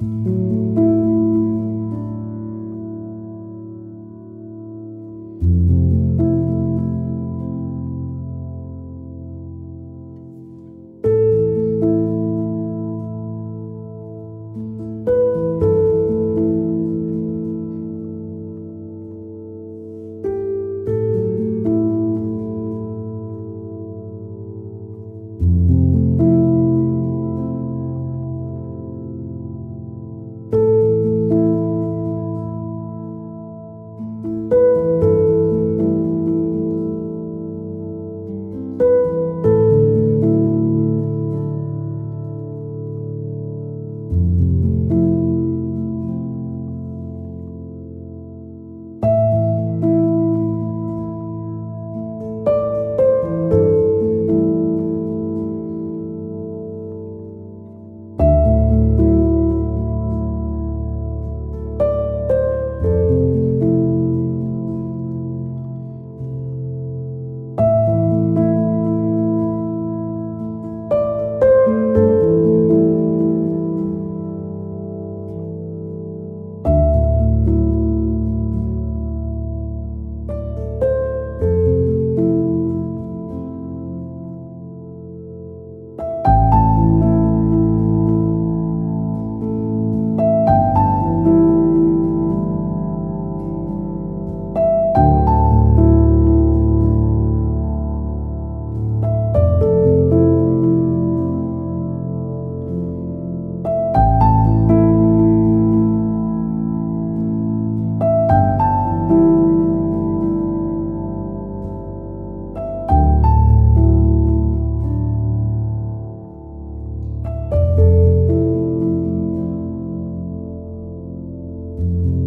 you you